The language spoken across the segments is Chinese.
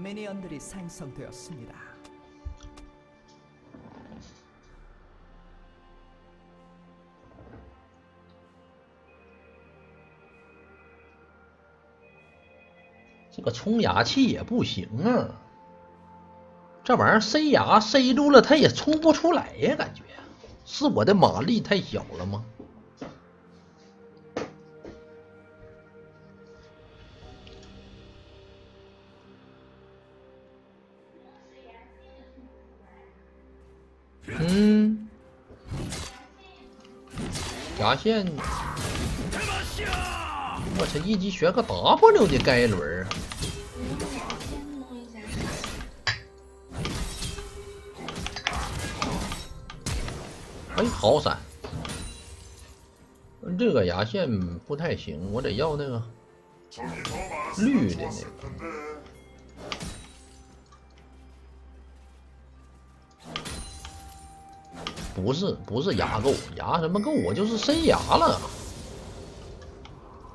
미니언들이 생성되었습니다. 这个冲牙器也不行啊，这玩意儿塞牙塞住了，它也冲不出来呀，感觉是我的马力太小了吗？ 牙线。我操！一级学个 W 的盖伦哎，好闪！这个牙线不太行，我得要那个绿的那个。不是，不是牙垢，牙什么垢？我就是塞牙了。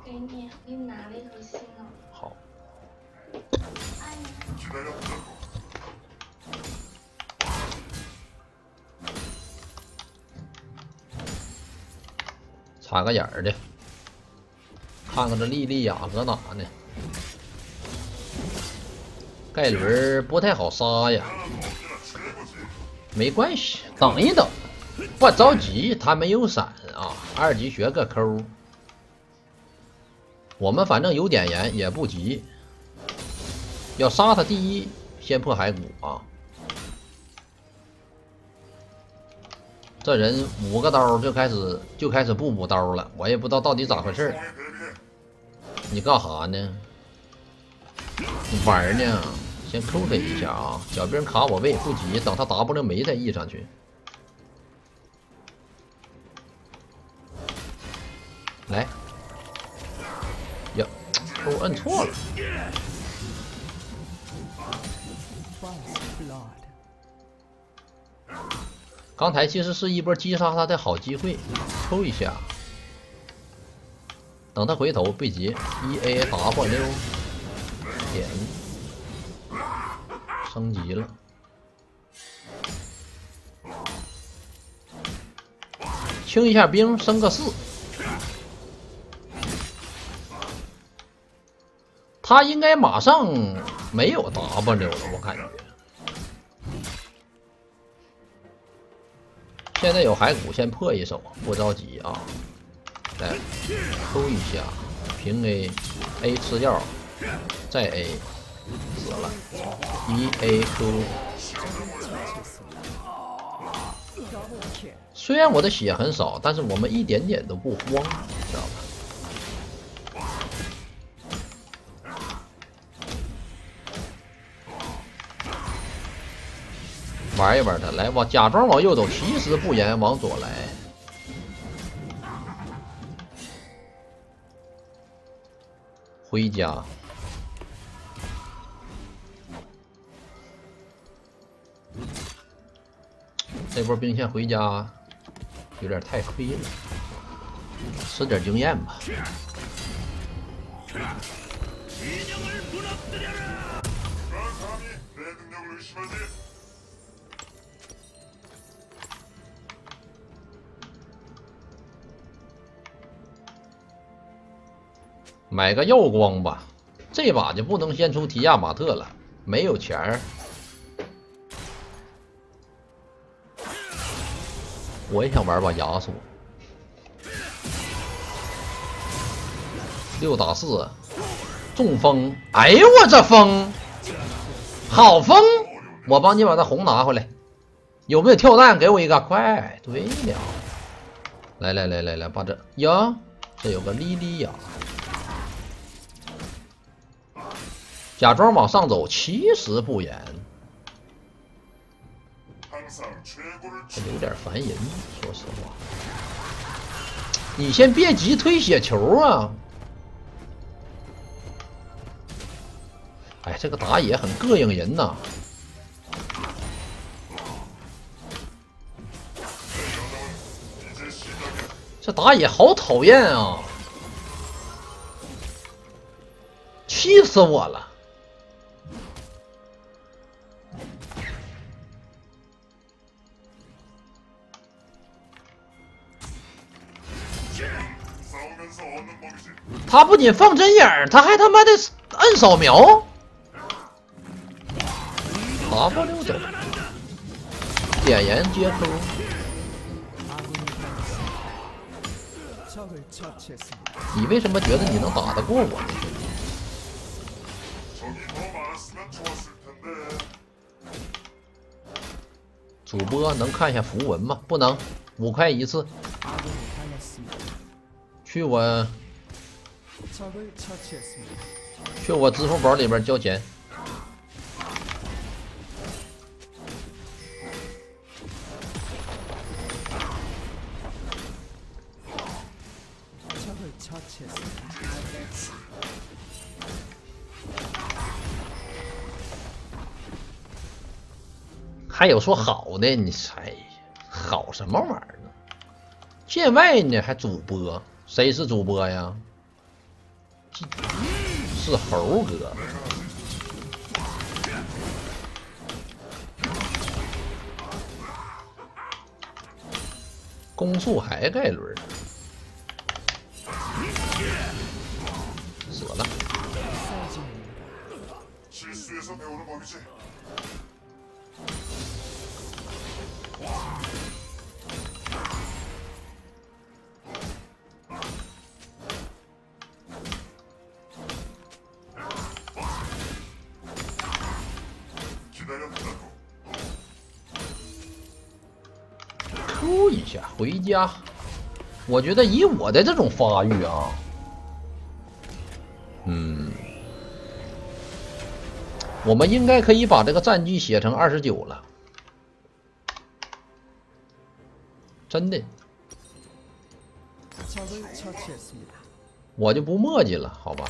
给你，给你拿了一盒新的。好插个眼儿的，看看这莉莉娅搁哪呢？盖伦不太好杀呀，没关系，等一等，不着急，他没有闪啊。二级学个抠，我们反正有点盐，也不急。要杀他，第一先破骸骨啊。这人五个刀就开始就开始不补刀了，我也不知道到底咋回事你干哈呢？你玩呢？先扣他一下啊！小兵卡我位，不急，等他 W 没再 E 上去。来，呀，我摁错了。刚才其实是一波击杀他的好机会，抽一下，等他回头，别急，E A W 点升级了，清一下兵，升个四，他应该马上没有 W 了，我感觉。现在有骸骨，先破一手，不着急啊！来抽一下，平 A，A 吃药，再 A，死了，一 A Q。虽然我的血很少，但是我们一点点都不慌，知道吧？玩一玩他，来往假装往右走，其实不言往左来。回家，这波兵线回家有点太亏了，吃点经验吧。买个耀光吧，这把就不能先出提亚马特了，没有钱儿。我也想玩把亚索，六打四，中风！哎呦我这风，好风！我帮你把那红拿回来，有没有跳弹？给我一个，快！对了，来来来来来，把这呀，这有个莉莉娅。假装往上走，其实不严。有点烦人，说实话。你先别急推血球啊！哎，这个打野很膈应人呐。这打野好讨厌啊！气死我了！他不仅放针眼儿他还他妈的摁扫描。w 走点燃接收你为什么觉得你能打得过我呢？主播能看一下符文吗？不能五块一次。去我去我支付宝里边交钱。还有说好的，你猜，好什么玩意儿呢？见外呢还主播，谁是主播呀？是猴哥。攻速还盖伦，死了。回家，我觉得以我的这种发育啊，嗯，我们应该可以把这个战绩写成二十九了，真的。我就不墨迹了，好吧。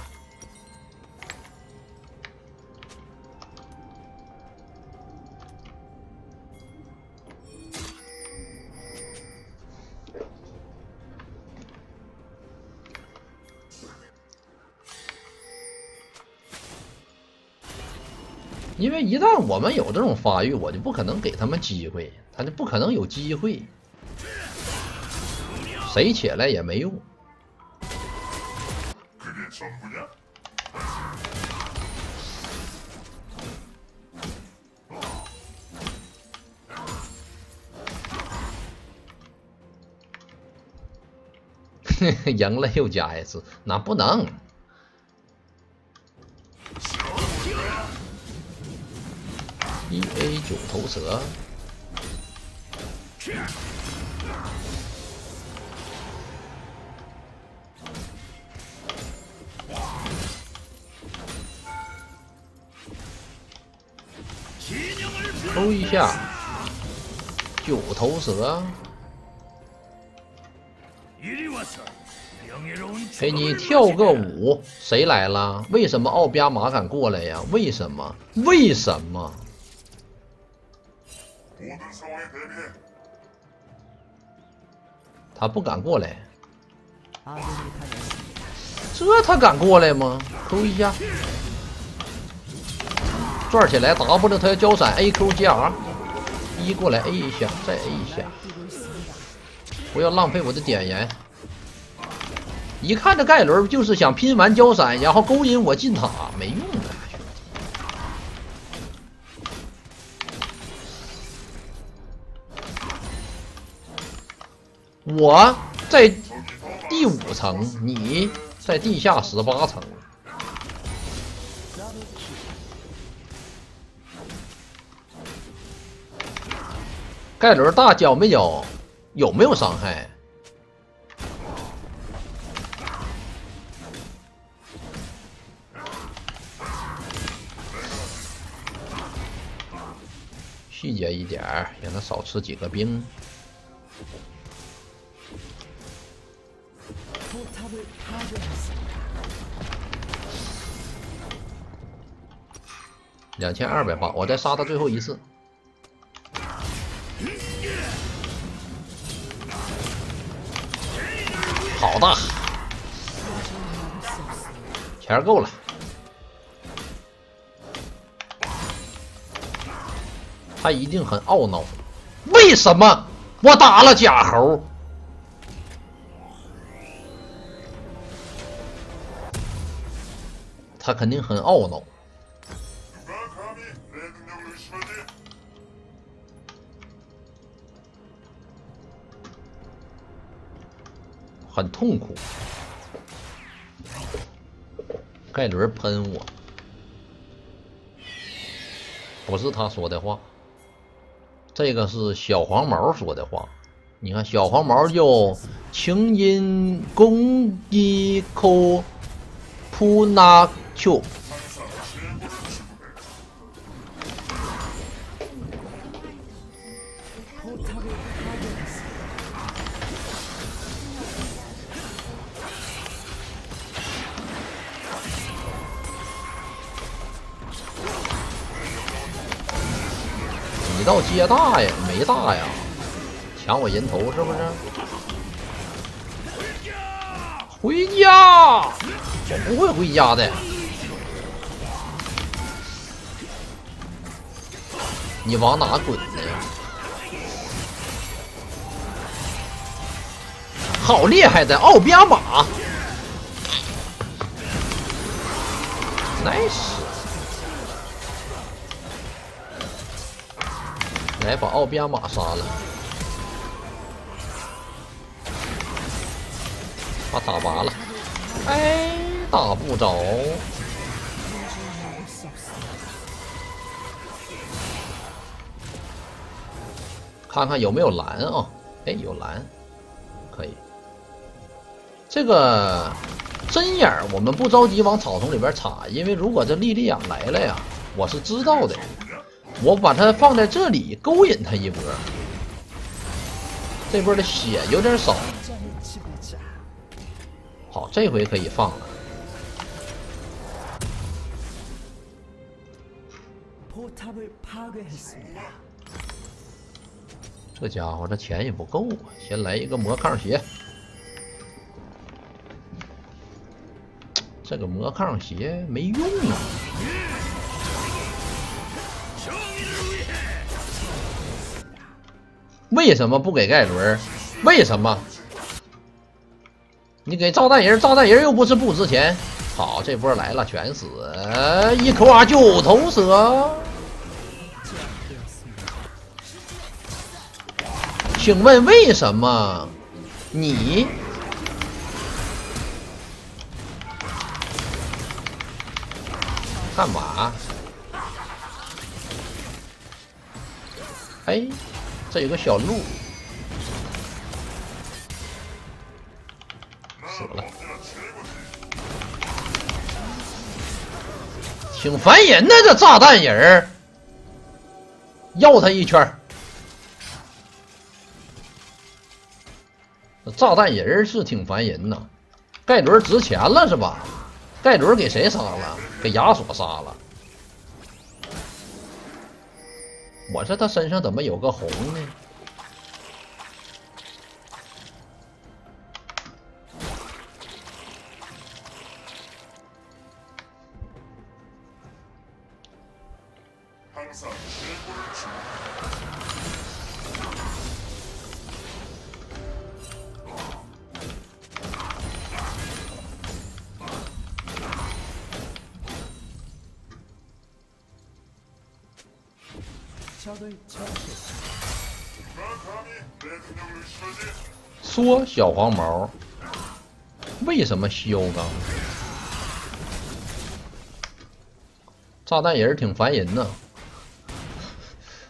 因为一旦我们有这种发育，我就不可能给他们机会，他就不可能有机会。谁起来也没用。嘿嘿，赢了又加一次，那不能。一 A 九头蛇。抽一下九头蛇，陪你跳个舞。谁来了？为什么奥比亚马敢过来呀？为什么？为什么？他不敢过来。这他敢过来吗？扣一下，转起来 W，他要交闪 A Q 加 R，一过来 A 一下，再 A 一下，不要浪费我的点燃。一看这盖伦就是想拼完交闪，然后勾引我进塔，没用。我在第五层你在地下十八层。盖伦大交没交有没有伤害？细节一点也能少吃几个兵两千二百八，我再杀他最后一次。好的，钱够了。他一定很懊恼，为什么我打了假猴？他肯定很懊恼。很痛苦。盖伦喷我。不是他说的话这个是小黄毛说的话。你看小黄毛就清音公鸡扣噗呐 q 你到街大呀没大呀抢我人头是不是？回家！我不会回家的。你往哪滚呢？好厉害的奥比亚马！nice。来把奥比亚马杀了，把塔拔了，哎，打不着，看看有没有蓝啊！哎，有蓝，可以。这个针眼儿，我们不着急往草丛里边插，因为如果这莉莉娅来了呀，我是知道的。我把它放在这里，勾引他一波。这波的血有点少，好，这回可以放了。这家伙这钱也不够啊，先来一个魔抗鞋。这个魔抗鞋没用啊。为什么不给盖伦？为什么？你给炸弹人，炸弹人又不是不值钱。好，这波来了，全死，一口啊，九头蛇。请问为什么你干嘛？哎，这有个小鹿，死了，挺烦人的这炸弹人儿，绕他一圈炸弹人是挺烦人呐，盖伦值钱了是吧？盖伦给谁杀了？给亚索杀了。我说他身上怎么有个红呢？说小黄毛，为什么削呢？炸弹人挺烦人呐，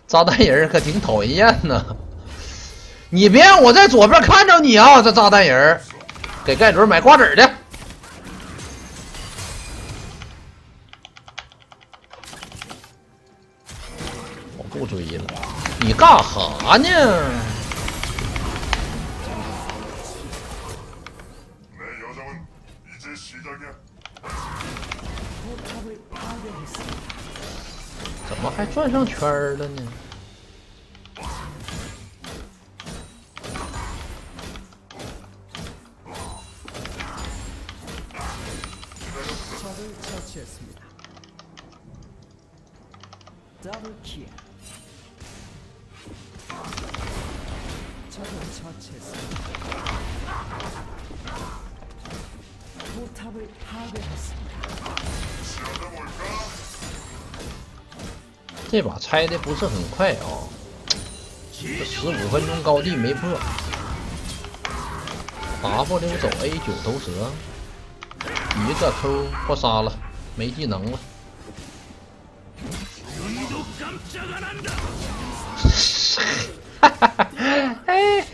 炸弹人可挺讨人厌呐。你别让我在左边看着你啊！这炸弹人，给盖伦买瓜子儿的。我不追了，你干哈呢？上圈儿了呢？拍的不是很快啊、这十五分钟高地没破。W 走 A 九头蛇，一个 Q 不杀了，没技能了。哈哈哈哈哈！哎，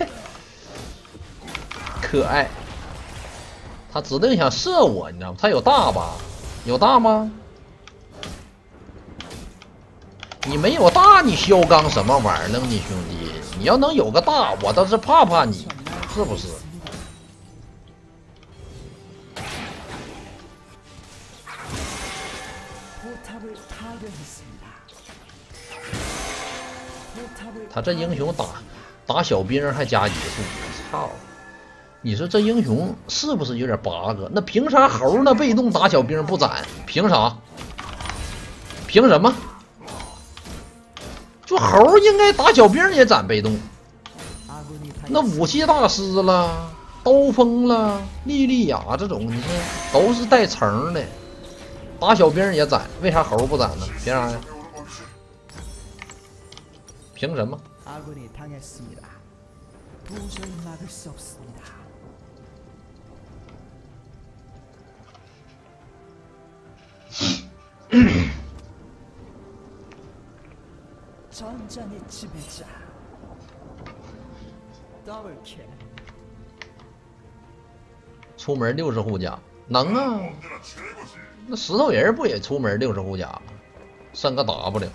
可爱，他指定想射我，你知道吗？他有大吧？有大吗？你没有大你嚣张什么玩意儿呢你兄弟？你要能有个大我倒是怕怕你是不是？他这英雄打打小兵还加移速操！你说这英雄是不是有点八个？那凭啥猴那被动打小兵不攒凭啥？凭什么？这猴应该打小兵也攒被动，那武器大师了，刀锋了，莉莉娅这种，你看，都是带层的，打小兵也攒，为啥猴不攒呢？凭啥呀？凭什么？아군이 당했습니다. 도저히 막을 수 없습니다. 전장의 지배자 더블킬 出门六十护甲能啊？ 언제나 최고지. 那石头人不也出门六十护甲，升个 W。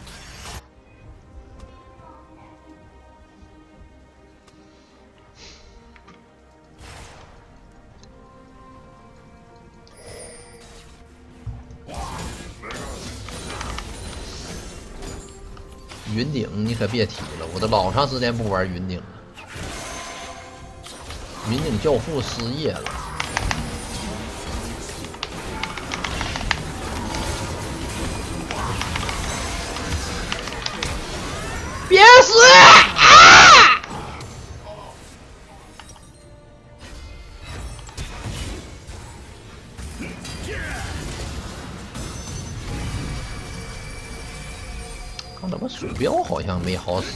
云顶你可别提了，我都老长时间不玩云顶了。云顶教父失业了。像没好死？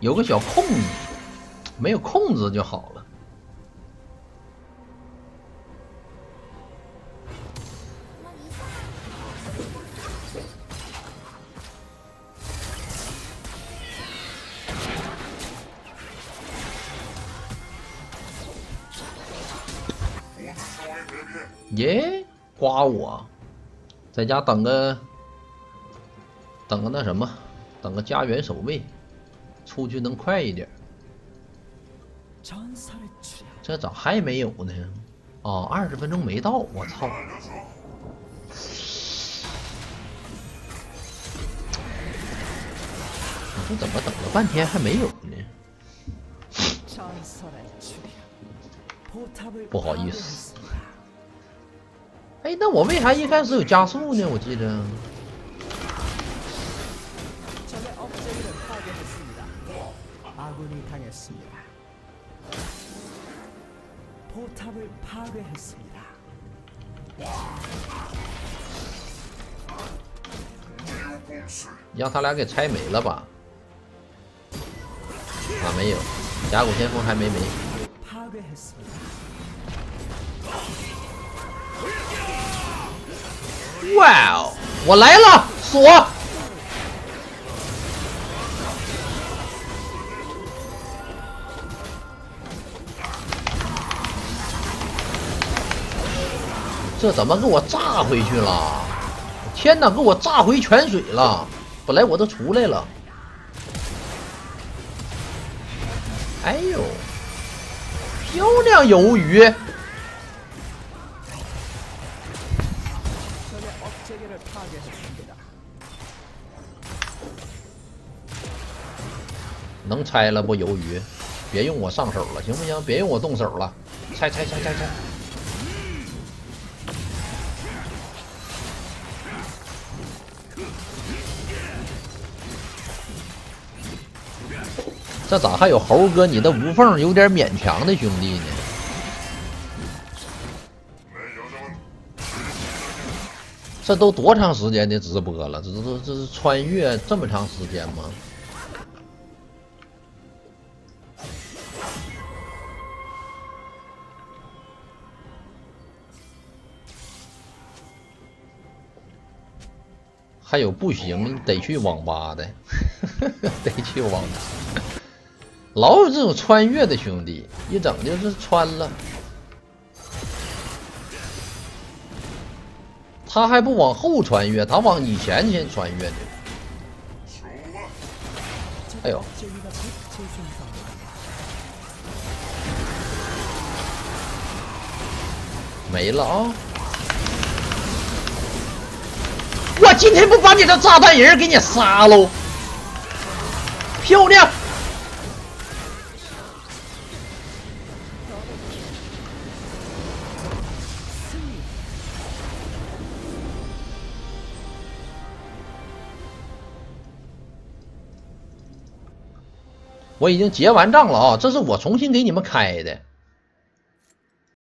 有个小控制，没有控制就好了。耶，刮我，在家等个，等个那什么，等个家园守卫，出去能快一点。这咋还没有呢？哦，二十分钟没到，我操！这怎么等了半天还没有呢？不好意思。哎，那我为啥一开始有加速呢？我记得。让他俩给拆没了吧？啊，没有，峡谷先锋还没没。哇哦，我来了，锁！这怎么给我炸回去了？天哪，给我炸回泉水了！本来我都出来了。哎呦，漂亮鱿鱼！拆了不？鱿鱼，别用我上手了，行不行？别用我动手了，拆拆拆拆拆！这咋还有猴哥？你的无缝有点勉强的兄弟呢？这都多长时间的直播了？这这这是穿越这么长时间吗？还有不行得去网吧的，得去网吧，老有这种穿越的兄弟，一整就是穿了。他还不往后穿越，他往以前先穿越的。哎呦！没了啊、我今天不把你的炸弹人给你杀喽！漂亮！我已经结完账了啊，这是我重新给你们开的。